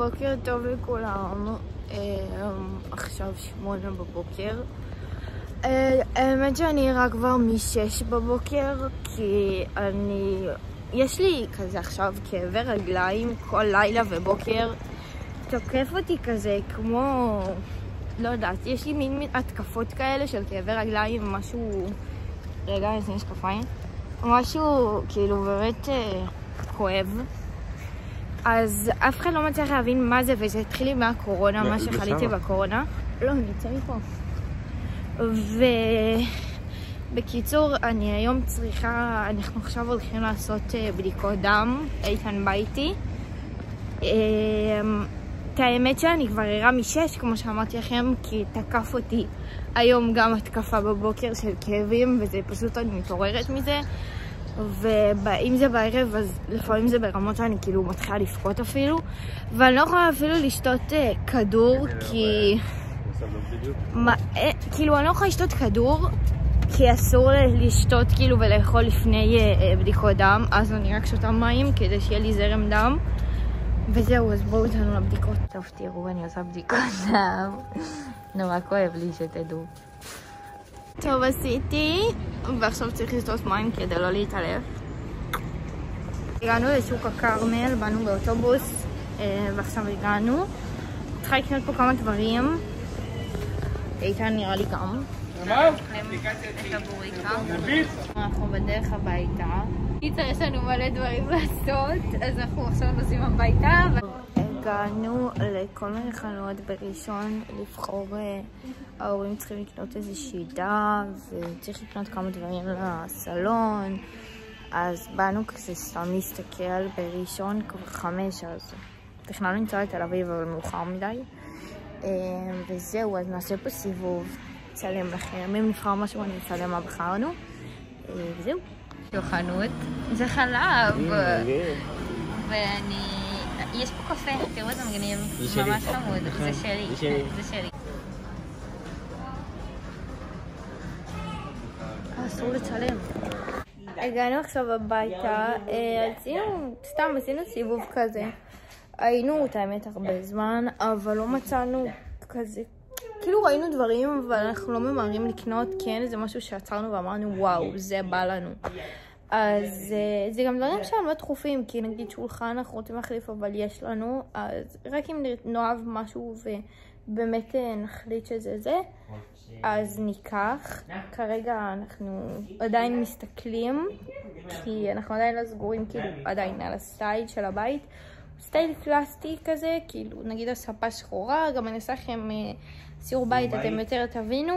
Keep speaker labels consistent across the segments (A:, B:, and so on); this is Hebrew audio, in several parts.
A: בוקר טוב לכולם, אה, עכשיו שמונה בבוקר. אה, האמת שאני ערה כבר משש בבוקר, כי אני... יש לי כזה עכשיו כאבי רגליים כל לילה ובוקר. תוקף אותי כזה כמו... לא יודעת, יש לי מין התקפות כאלה של כאבי רגליים, משהו... רגע, אני אשים משקפיים. משהו כאילו באמת אה, כואב. אז אף אחד לא מצליח להבין מה זה, וזה התחיל לי מהקורונה, מה שחליתי בקורונה. לא, אני יוצא מפה. ובקיצור, אני היום צריכה, אנחנו עכשיו הולכים לעשות אה, בדיקות דם, איתן בא איתי. אמ, את האמת שאני כבר ערה משש, כמו שאמרתי לכם, כי תקף אותי היום גם התקפה בבוקר של כאבים, וזה פשוט, אני מתעוררת מזה. ואם זה בערב, אז לפעמים זה ברמות שאני כאילו מתחילה לבכות אפילו. ואני לא יכולה אפילו לשתות uh, כדור, כי... מה, אה, כאילו, אני לא יכולה לשתות כדור, כי אסור לשתות כאילו ולאכול לפני uh, בדיקות דם, אז אני רק שותה מים כדי שיהיה לי זרם דם. וזהו, אז בואו איתנו לבדיקות. טוב, תראו, אני עושה בדיקות דם. נורא כואב לי שתדעו. טוב, עשיתי, ועכשיו צריך לשתות מים כדי לא להתעלף. הגענו לשוק הכרמל, באנו באוטובוס, אה, ועכשיו הגענו. צריכה לקנות פה כמה דברים. איתן נראה לי גם. אנחנו בדרך הביתה. קיצר, יש לנו מלא דברים לעשות, אז אנחנו עכשיו נוסעים הביתה. הגענו לכל מיני חנויות בראשון לבחור, אה, ההורים צריכים לקנות איזושהי דה וצריך לקנות כמה דברים לסלון. אז באנו כזה סתם להסתכל בראשון כבר חמש אז תכננו לנסוע לתל אביב אבל מאוחר מדי. אה, וזהו, אז נעשה פה סיבוב, נצלם לכם, אם נבחר משהו אני אצלם מה בחרנו. אה, וזהו. זו חנות, זה חלב. ואני... יש פה קפה, תראו איזה מגניב, ממש חמוד, זה שלי, זה שלי. אסור לצלם. הגענו עכשיו הביתה, אה, עשינו, סתם עשינו סיבוב כזה. היינו, את האמת, הרבה זמן, אבל לא מצאנו כזה, כאילו ראינו דברים, אבל אנחנו לא ממהרים לקנות, כי אין איזה משהו שעצרנו ואמרנו, וואו, זה בא לנו. אז אה, זה גם דברים שהם לא דחופים, כי נגיד שולחן אנחנו רוצים להחליף, אבל יש לנו, אז רק אם נאהב משהו ובאמת אה, נחליט שזה זה, אז ניקח. כרגע אנחנו עדיין מסתכלים, כי אנחנו עדיין לא סגורים, כאילו, עדיין על הסטייל של הבית. סטייל קלאסטי כזה, כאילו, נגיד הספה שחורה, גם אני אעשה לכם... אה, סיור בית אתם יותר תבינו,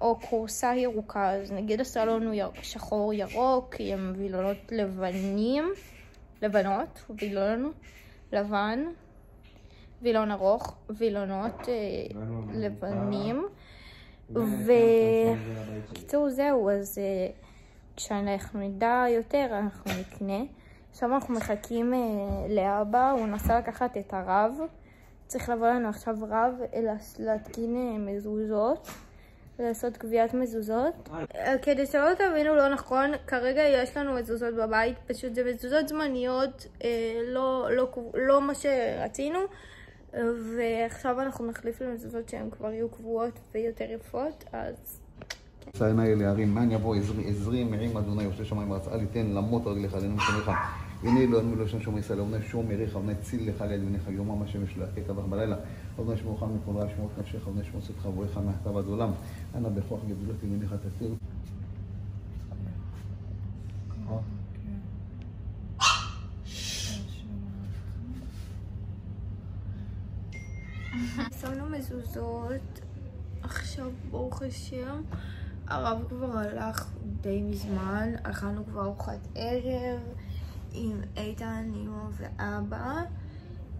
A: או כורסה ירוקה, אז נגיד הסלון הוא שחור ירוק, עם וילונות לבנים, לבנות, וילון לבן, וילון ארוך, וילונות אה, לבנים, וקיצור זהו, אז אה, כשאנחנו נדע יותר אנחנו נקנה. עכשיו אנחנו מחכים אה, לאבא, הוא נסע לקחת את הרב. צריך לבוא לנו עכשיו רב להתקין אה, מזוזות, לעשות קביעת מזוזות. אה, כדי שלא תבינו לא נכון, כרגע יש לנו מזוזות בבית, פשוט זה מזוזות זמניות, אה, לא, לא, לא מה שרצינו. ועכשיו אנחנו נחליף למזוזות שהן כבר יהיו קבועות ויותר יפות, אז...
B: שא עיני אל ההרים, מאן יבוא עזרי מעם אדוני עושה שמיים וארץ, אל יתן למות רגליך עלינו משמריך. הנה אלוהים מלוא שם שומר ישראל, אבני שום יריך, אבני ציל לך ליד בניך, יומם השמש להכית בך בלילה. אבני שמורך מכל רע, שמורת נפשך, אבני שמות צאתך ובואך מעתה ועד עולם. אנא בכוח גדולות ימיניך תסיר.
A: שמנו מזוזות, עכשיו ברוך השם, הרב כבר הלך די מזמן, אכלנו כבר ארוחת ערב. עם איתן, אימו ואבא.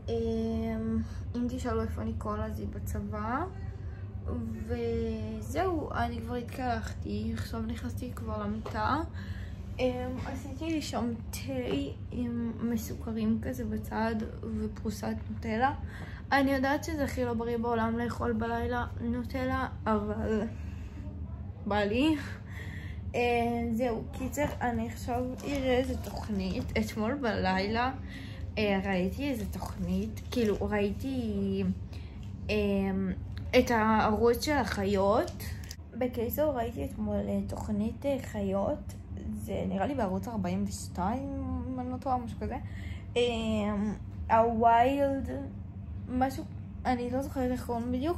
A: אמ, אם תשאלו איפה ניקול אז היא בצבא. וזהו, אני כבר התקלחתי, עכשיו נכנסתי כבר למיטה. אמ, עשיתי לי שם תה עם מסוכרים כזה בצד ופרוסת נוטלה. אני יודעת שזה הכי לא בריא בעולם לאכול בלילה נוטלה, אבל בא לי. אה, זהו, קיצר, אני עכשיו אראה איזה תוכנית. אתמול בלילה אה, ראיתי איזה תוכנית, כאילו ראיתי אה, את הערוץ של החיות. בקיצור ראיתי אתמול תוכנית חיות, זה נראה לי בערוץ 42, אם אני לא טועה, משהו כזה. הווילד, משהו, אני לא זוכרת איך קוראים בדיוק.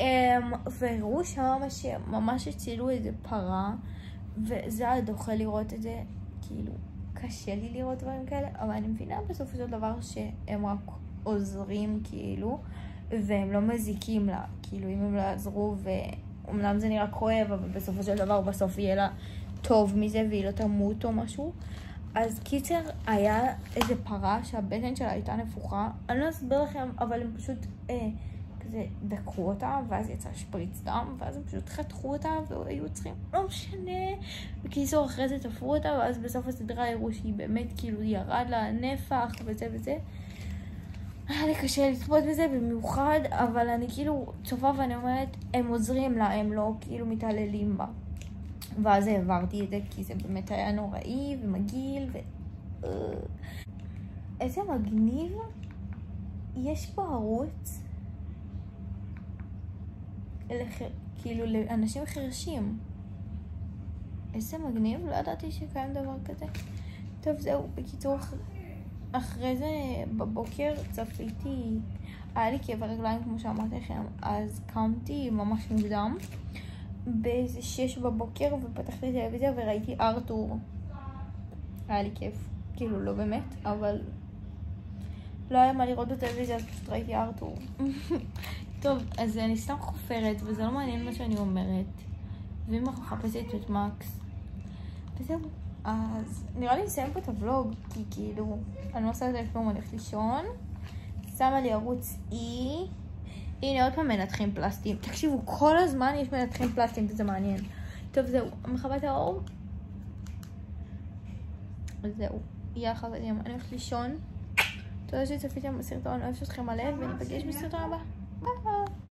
A: אה, והראו שם שממש הצילו איזה פרה, וזה היה דוחה לראות את זה, כאילו, קשה לי לראות דברים כאלה, אבל אני מבינה בסופו של דבר שהם רק עוזרים, כאילו, והם לא מזיקים לה, כאילו, אם הם לא יעזרו, ואומנם זה נראה כואב, אבל בסופו של דבר בסוף יהיה לה טוב מזה והיא לא תמות או משהו. אז קיצר, היה איזה פרה שהבטן שלה הייתה נפוחה, אני לא אסביר לכם, אבל הם פשוט אה, כזה דקרו אותה, ואז יצא שפריץ דם, ואז הם פשוט חתכו אותה, והיו צריכים, לא משנה. בקיצור, אחרי זה תפרו אותה, ואז בסוף הסדרה הראו שהיא באמת כאילו ירד לה נפח וזה וזה. היה לי קשה לצפות בזה במיוחד, אבל אני כאילו צופה ואני אומרת, הם עוזרים לה, הם לא כאילו מתעללים בה. ואז העברתי את זה כי זה באמת היה נוראי ומגעיל ו... איזה מגניב יש פה ערוץ כאילו לאנשים חרשים. איזה מגניב, לא ידעתי שקיים דבר כזה. טוב, זהו, בקיצור, אחרי זה בבוקר צפיתי, היה לי כאבי רגליים כמו שאמרתי לכם, אז קמתי ממש מוקדם. באיזה שש בבוקר ופתחתי טלוויזיה וראיתי ארתור. היה לי כיף. כאילו, לא באמת, אבל לא היה מה לראות בטלוויזיה, אז פשוט ראיתי ארתור. טוב, אז אני סתם חופרת, וזה לא מעניין מה שאני אומרת. ואם אנחנו מחפשת את מקס, וזהו. אז נראה לי נסיים פה את הוולוג, כי כאילו, אני לא עושה את זה כלום, אני הולכת לישון. שמה לי ערוץ E. הנה עוד פעם מנתחים פלסטיים. תקשיבו, כל הזמן יש מנתחים פלסטיים, וזה מעניין. טוב, זהו, מכבה את האור. זהו, יאללה חברים, אני הולכת לישון. תודה שצפיתם בסרטון, אוהבת אתכם מלא, וניפגש בסרטון הבא.